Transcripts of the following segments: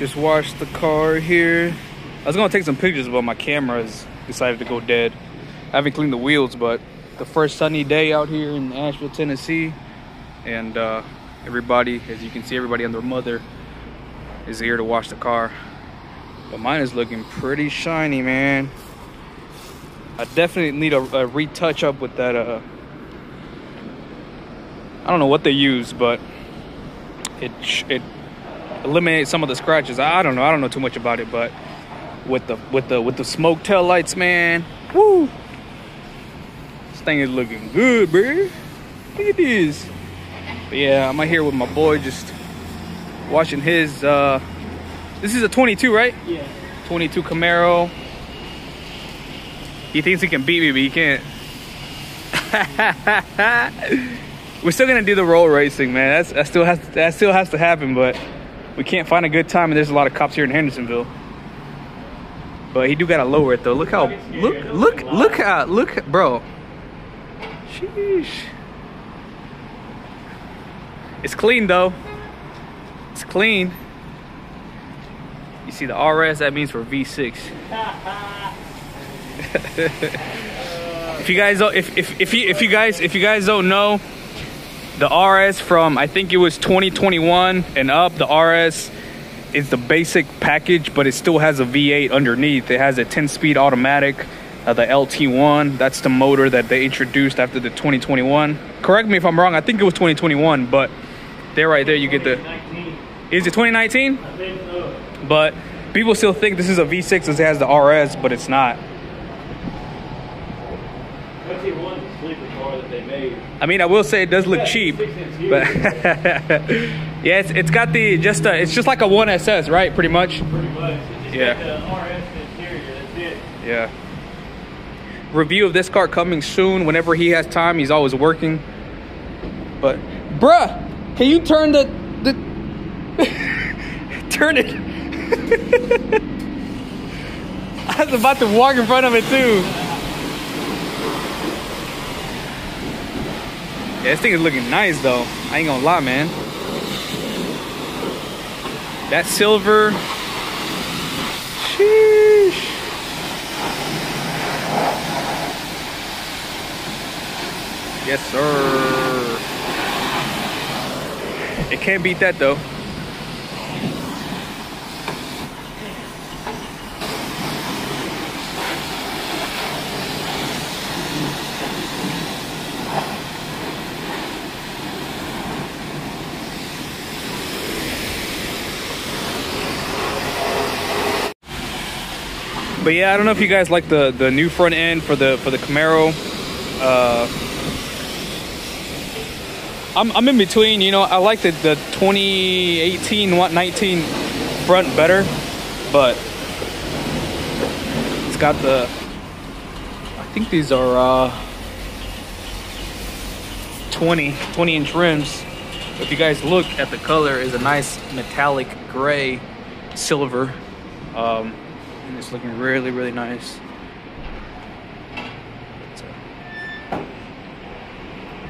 Just washed the car here. I was gonna take some pictures, but my camera has decided to go dead. I haven't cleaned the wheels, but the first sunny day out here in Asheville, Tennessee, and uh, everybody, as you can see, everybody and their mother is here to wash the car. But mine is looking pretty shiny, man. I definitely need a, a retouch up with that. Uh, I don't know what they use, but it it eliminates some of the scratches. I don't know. I don't know too much about it, but with the with the with the smoke tail lights, man, woo! This thing is looking good, bro. Look at this. But yeah, I'm out here with my boy, just watching his. uh This is a 22, right? Yeah. 22 Camaro. He thinks he can beat me, but he can't. We're still gonna do the roll racing, man. That's that still has that still has to happen, but we can't find a good time, and there's a lot of cops here in Hendersonville. But he do gotta lower it though. Look how look look look how look bro. Sheesh. It's clean though. It's clean. You see the RS, that means for V6. if you guys don't if, if, if you if you guys if you guys don't know, the RS from I think it was 2021 and up, the RS is the basic package, but it still has a V8 underneath. It has a 10-speed automatic, uh, the LT1. That's the motor that they introduced after the 2021. Correct me if I'm wrong. I think it was 2021, but there, right there, you get the. Is it 2019? I think so. But people still think this is a V6 as it has the RS, but it's not. Actually, one is a sleeper car that they made. I mean, I will say it does look Yeah, cheap, but yeah, it's, it's got the just a, it's just like a one SS, right? Pretty much. Pretty much. It's just Yeah. got the RS interior. That's it. Yeah. Review of this car coming soon. Whenever he has time, he's always working. But, bruh, can you turn the the turn it? I was about to walk in front of it too. Yeah, this thing is looking nice though. I ain't gonna lie, man. That silver. Sheesh. Yes, sir. It can't beat that though. But yeah, I don't know if you guys like the the new front end for the for the Camaro. Uh, I'm I'm in between. You know, I like the the 2018 what 19 front better, but it's got the. I think these are uh, 20 20 inch rims. If you guys look at the color, is a nice metallic gray, silver. Um, and it's looking really really nice.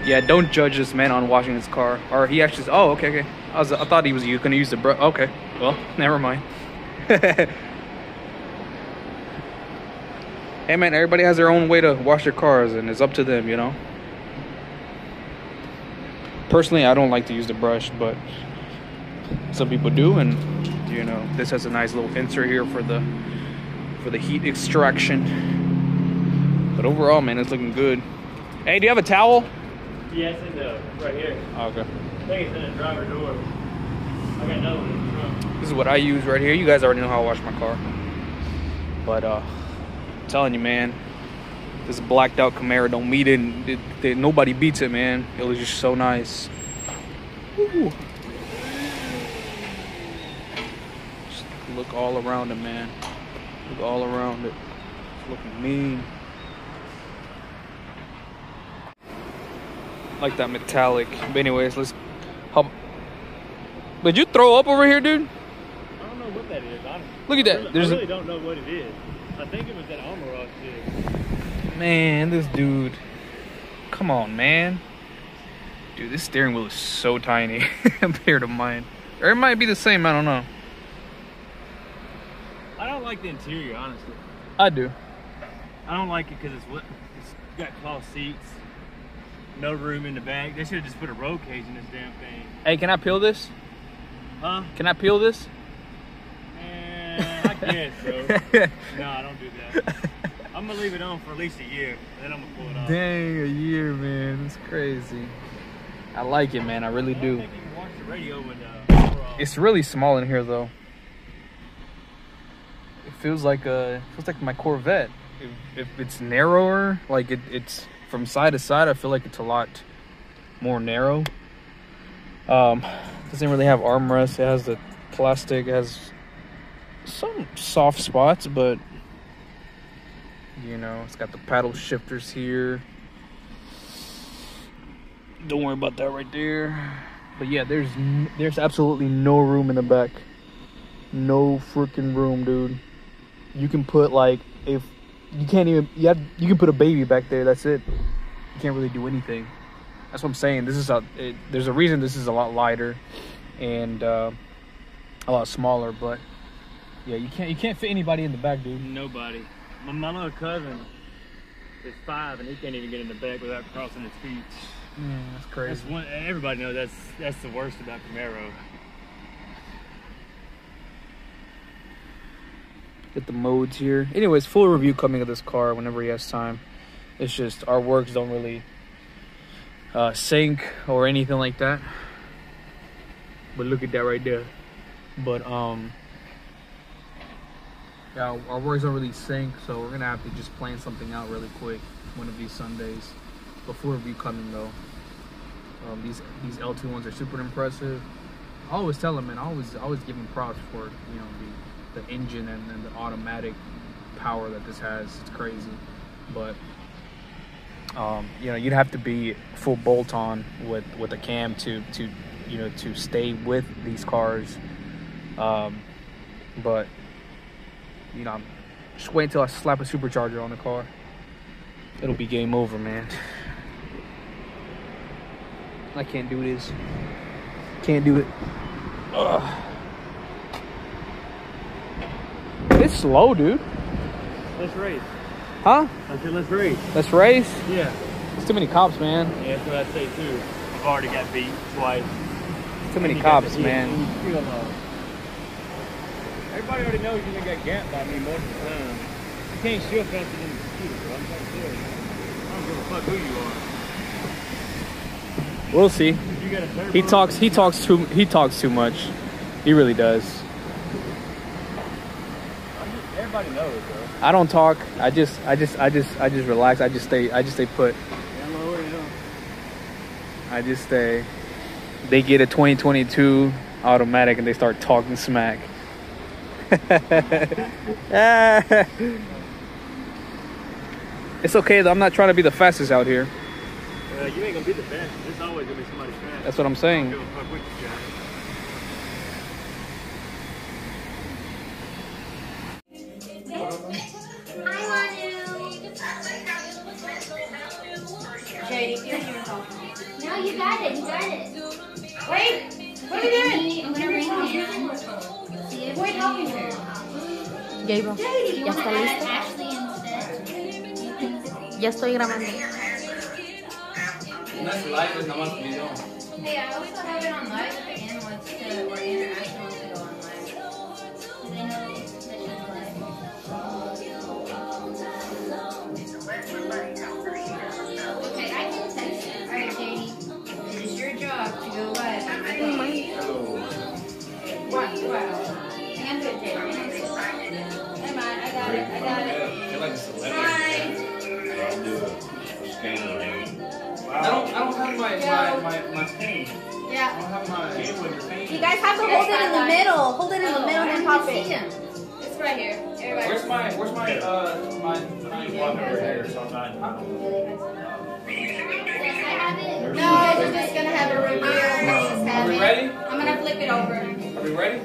Yeah, don't judge this man on washing his car. Or he actually. Oh, okay, okay. I was. I thought he was gonna use the brush. Okay. Well, never mind. hey man, everybody has their own way to wash their cars, and it's up to them, you know. Personally, I don't like to use the brush, but some people do, and you know, this has a nice little insert here for the for the heat extraction. But overall, man, it's looking good. Hey, do you have a towel? Yes, it's uh, right here. Oh, okay. I think it's in the driver door. I got another one in the trunk. This is what I use right here. You guys already know how I wash my car. But uh I'm telling you, man, this blacked out Camaro don't meet it. it, it- nobody beats it, man. It was just so nice. Woo. Just look all around it, man. Look all around it. It's looking mean. Like that metallic. But anyways, let's. Hop. Did you throw up over here, dude? I don't know what that is, honestly. Look at that. I really, There's I a- really don't know what it is. I think it was that Amarok shit. Man, this dude. Come on, man. Dude, this steering wheel is so tiny compared to mine. Or it might be the same, I don't know. Don't like the interior, honestly. I do. I don't like it because it's what it's got cloth seats, no room in the back. They should have just put a roll cage in this damn thing. Hey, can I peel this? Huh? Can I peel this? Eh, I guess, bro. no, I don't do that. I'm gonna leave it on for at least a year, then I'm gonna pull it off. Dang, a year, man. It's crazy. I like it, man. I really I do. think you can watch the radio with uh. It's really small in here, though. Feels like a feels like my Corvette. If, if it's narrower, like it, it's from side to side, I feel like it's a lot more narrow. Um, doesn't really have armrest. It has the plastic. It has some soft spots, but you know, it's got the paddle shifters here. Don't worry about that right there. But yeah, there's there's absolutely no room in the back. No freaking room, dude. You can put like if you can't even you have you can put a baby back there. That's it. You can't really do anything. That's what I'm saying. This is a it, there's a reason this is a lot lighter and uh, a lot smaller. But yeah, you can't you can't fit anybody in the back, dude. Nobody. My, my little cousin is five and he can't even get in the back without crossing his feet. Man, that's crazy. That's one. Everybody knows that's that's the worst about Camaro. Get the modes here. Anyways, full review coming of this car whenever he has time. It's just our works don't really uh, sync or anything like that. But look at that right there. But um, yeah, our works don't really sync, so we're gonna have to just plan something out really quick one of these Sundays. But full review coming though. Um, these these LT1s are super impressive. I always tell them, man. I always I always give them props for you know the the engine and, and the automatic power that this has. It's crazy, but um, you know you'd have to be full bolt on with with a cam to to you know to stay with these cars. Um, but you know, I'm just wait until I slap a supercharger on the car. It'll be game over, man. I can't do this. Can't do it. Ugh. Slow, dude. Let's race. Huh? I said let's race. Let's race. Yeah. It's too many cops, man. Yeah, that's what I say too. I've already got beat twice. Too many cops, the- man. you. Everybody already knows you done got gapped by me most of the time. You can't shield faster than the computer, bro. I'm trying to tell you. I don't give a fuck who you are. We'll see. You got a turbo, He talks. He talks too. He talks too much. He really does. Everybody knows, bro. I don't talk. I just. I just. I just. I just relax. I just stay. I just stay put. Yeah, lower it up. I just stay. They get a 2022 automatic and they start talking smack. it's okay though. I'm not trying to be the fastest out here. Uh, you ain't gonna be the best. There's always gonna be somebody fast. That's what I'm saying. Gabriel, ¿ya está listo? Ashley instead. Ya estoy grabando. Hey, I also have it on live if Ann wants to, my pen. Yeah. have my. You guys have to hold it in the middle. Hold it in the middle and then pop See it. It's right here. Everybody. Where's my Where's my uh my? No, we're just gonna have a review. Let's we ready? I'm gonna flip it over. Are we ready?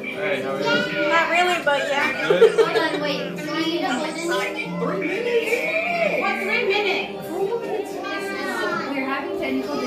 Not really, but yeah. Hold on, wait. Do I need to hold this? Three minutes. What, three minutes? We're having technical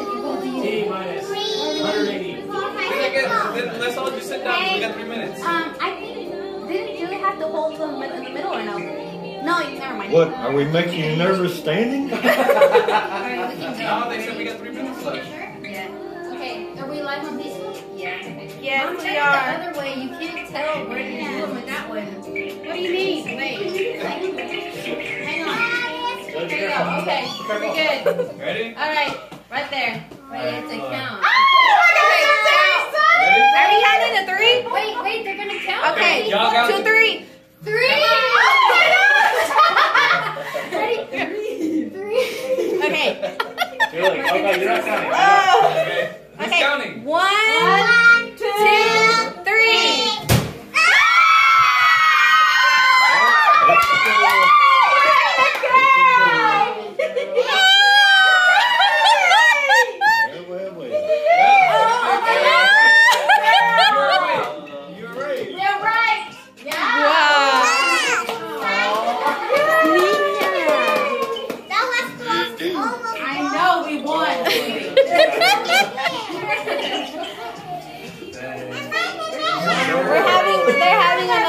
difficulties. Let's all just sit down. We got three minutes. Um, I think, didn't you have to hold hold them in the middle or no? No, you never mind. What, are we making you nervous standing? Alright, we can. No, they said we got three minutes left. Yeah. Okay, are we live on Facebook? Yeah. Yes, we are. The other way, you can't tell where to do them with that one. What do you mean? Wait. Hang on. There you go. Okay. We're good. Ready? All right. Right there. Ready to count. Oh Ready? Are we counting to three? Wait, wait. They're gonna count. Okay, Y'all got two, it. three. Three. Oh Ready? Three. Three. Okay. You're like, okay, you're not counting. Oh. Okay. Who's Okay. counting? One, two,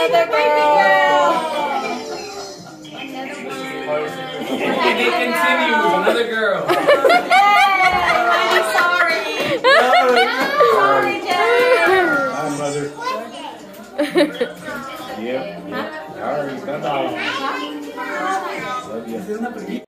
another girl. Another one. It continues. Another girl. I'm sorry. Sorry, Jen. Hi, mother. Yep. All right, bye-bye. Love you.